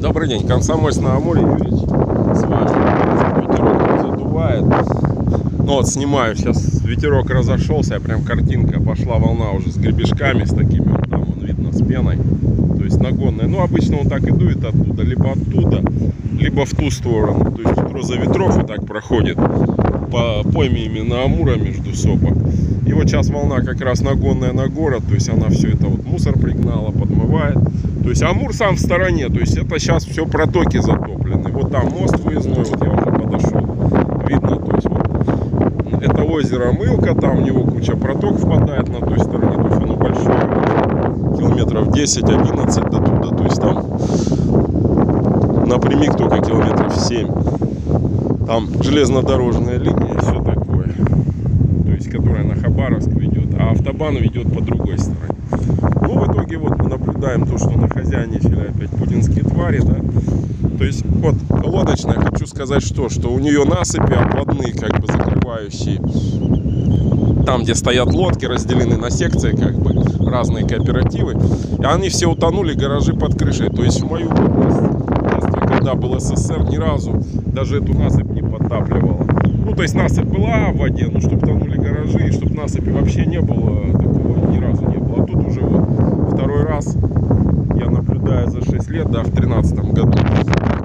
Добрый день, Комсомольск на Амуре, Юрьевич. С вами. Ветерок задувает. Ну вот, снимаю, сейчас ветерок разошелся, я прям картинка, пошла волна уже с гребешками, с такими, вот там, вон видно, с пеной. То есть нагонная. Ну, обычно он так и дует оттуда, либо оттуда, либо в ту сторону. То есть роза ветров вот так проходит по пойме именно Амура между сопок. И вот сейчас волна как раз нагонная на город, то есть она все это вот мусор пригнала, подмывает. То есть Амур сам в стороне, то есть это сейчас все протоки затоплены. Вот там мост выездной, вот я уже подошел, видно, то есть вот это озеро Мылка, там в него куча проток впадает на той стороне, то есть оно большое, километров 10-11 до туда, то есть там напрямик только километров 7. Там железнодорожная линия и все такое. То есть, которая на Хабаровск ведет, а автобан ведет по другой стороне. Ну, в итоге вот мы наблюдаем то, что нахозяйничали опять путинские твари, да. То есть, вот, лодочная, хочу сказать что, что у нее насыпи обводные, как бы закрывающие. Там, где стоят лодки, разделены на секции, как бы, разные кооперативы. И они все утонули, гаражи под крышей. То есть, в мою область, когда был СССР, ни разу даже эту насыпь не подтапливала. Ну, то есть насыпь была в воде, но чтобы тонули гаражи, и чтобы насыпи вообще не было, такого ни разу не было. А тут уже вот второй раз я наблюдаю за 6 лет, да, в 13 году.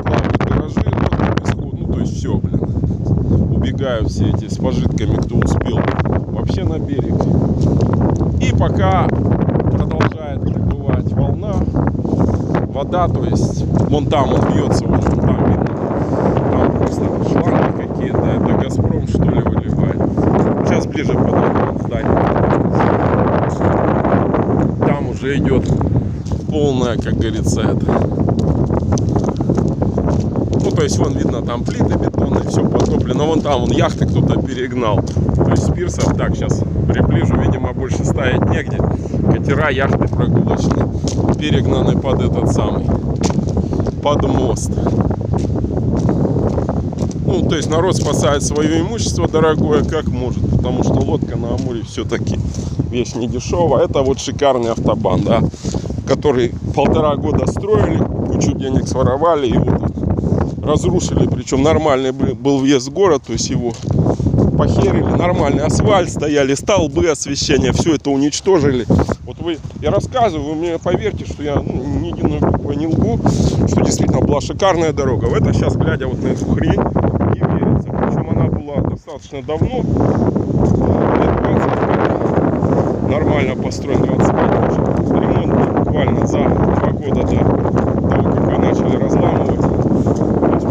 Плавают гаражи, хода, ну, то есть все, блин. Убегают все эти с пожитками, кто успел, вообще на берег. И пока продолжает прибывать волна, вода, то есть вон там он бьется, вон там видно. Там просто шланги какие-то, это Газпром что ли выливает. Сейчас ближе подойду к зданию. Там уже идет полная, как говорится, это. Ну, то есть, вон видно, там плиты бетонные, все потоплено. Вон там, вон яхты кто-то перегнал. То есть, с пирсов, так, сейчас приближу, видимо, больше ставить негде. Катера, яхты прогулочные, перегнаны под этот самый, под мост. Ну, то есть народ спасает свое имущество дорогое как может, потому что лодка на Амуре все-таки вещь не дешевая. Это вот шикарный автобан, да, который полтора года строили, кучу денег своровали и вот разрушили. Причем нормальный был въезд в город, то есть его похерили, нормальный асфальт стояли, столбы освещения, все это уничтожили. Вот вы, я рассказываю, вы мне поверьте, что я ну, ни буквой не лгу, что действительно была шикарная дорога. В это сейчас, глядя вот на эту хрень, не верится. Причем она была достаточно давно, лет 25, нормально построен 25 уже. Ремонт буквально за два года до того, как ее начали разламывать.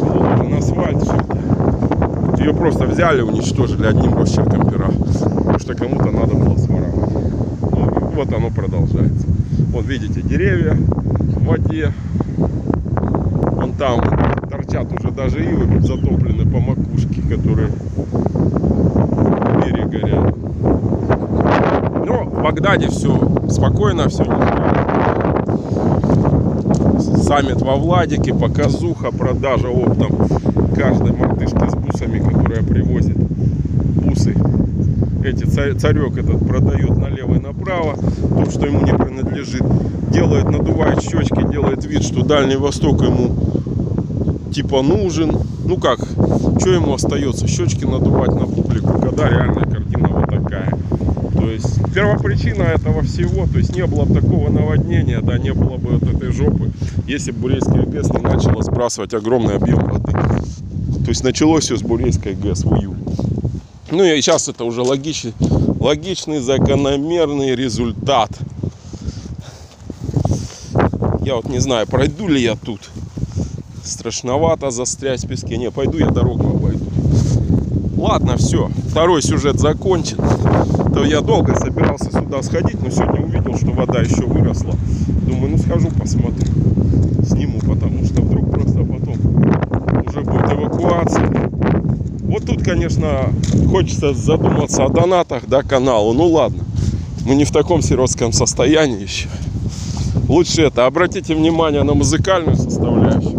Положен асфальт. Ее просто взяли, уничтожили одним росчерком пера. Потому что кому-то надо было своровать. Ну, вот оно продолжается. Вот видите, деревья в воде. Вон там торчат уже даже ивы затоплены по макушке, которые у берега рядом. Но в Багдаде все спокойно, все Саммит во Владике, показуха, продажа оптом каждой мартышки с бусами, которая привозит бусы. Эти царек этот продает налево и направо, то, что ему не принадлежит. Делает, надувает щечки, делает вид, что Дальний Восток ему типа нужен. Ну как, что ему остается? Щечки надувать на публику, когда реальная картина вот такая. То есть первопричина этого всего, то есть не было бы такого наводнения, да, не было бы вот этой жопы, если бы Бурейская ГЭС не начала сбрасывать огромный объем воды. То есть началось все с Бурейской ГЭС в июле. Ну и сейчас это уже логичный, логичный, закономерный результат. Я вот не знаю, пройду ли я тут. Страшновато застрять в песке. Не, пойду я дорогу обойду. Ладно, все. Второй сюжет закончен. То я долго собирался сюда сходить, но сегодня увидел, что вода еще выросла. Думаю, ну схожу посмотрю. Сниму, потому что вдруг просто потом уже будет эвакуация. Вот тут, конечно, хочется задуматься о донатах, да, каналу. Ну ладно, мы не в таком сиротском состоянии еще. Лучше это, обратите внимание на музыкальную составляющую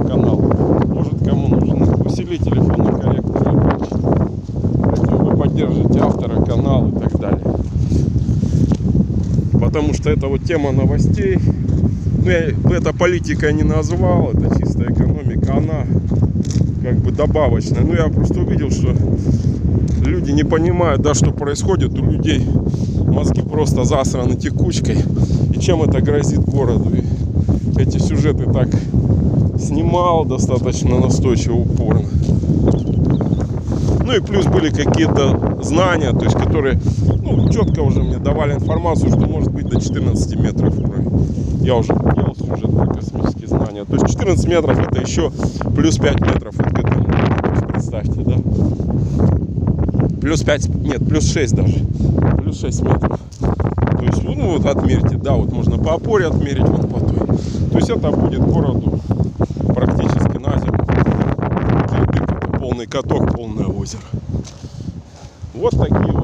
Потому что это вот тема новостей. ну, я это политикой не назвал, это чистая экономика, она как бы добавочная. Ну, я просто увидел, что люди не понимают, да, что происходит, у людей мозги просто засраны текучкой, и чем это грозит городу. И эти сюжеты так снимал достаточно настойчиво, упорно. Ну и плюс были какие-то знания, то есть которые ну, четко уже мне давали информацию, что может быть до 14 метров уровень. Я уже делал сюжет про космические знания. То есть 14 метров это еще плюс 5 метров вот к этому. Представьте, да? Плюс 5, нет, плюс 6 даже. Плюс 6 метров. То есть, ну вот отмерьте, да, вот можно по опоре отмерить, вот по той. То есть это будет городу практически на зиму. Полный каток, полное озеро. Вот такие